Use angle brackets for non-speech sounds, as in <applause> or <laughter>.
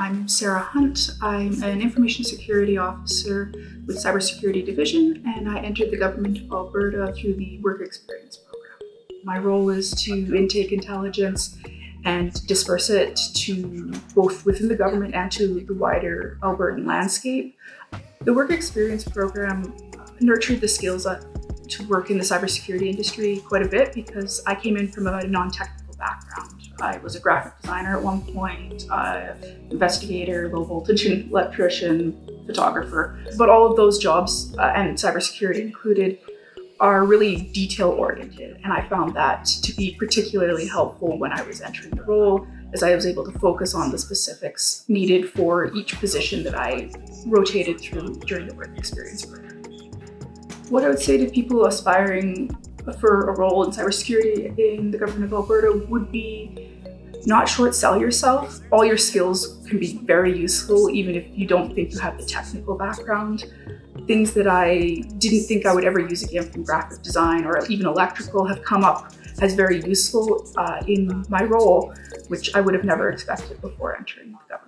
I'm Sarah Hunt. I'm an information security officer with Cybersecurity Division, and I entered the Government of Alberta through the Work Experience Program. My role was to intake intelligence and disperse it to both within the government and to the wider Albertan landscape. The Work Experience Program nurtured the skills to work in the cybersecurity industry quite a bit because I came in from a non-technical. I was a graphic designer at one point, uh, investigator, low voltage <laughs> electrician, photographer. But all of those jobs, uh, and cybersecurity included, are really detail oriented. And I found that to be particularly helpful when I was entering the role, as I was able to focus on the specifics needed for each position that I rotated through during the work experience program. What I would say to people aspiring for a role in cybersecurity in the government of Alberta would be not short sell yourself. All your skills can be very useful, even if you don't think you have the technical background. Things that I didn't think I would ever use again from graphic design or even electrical have come up as very useful uh, in my role, which I would have never expected before entering the government.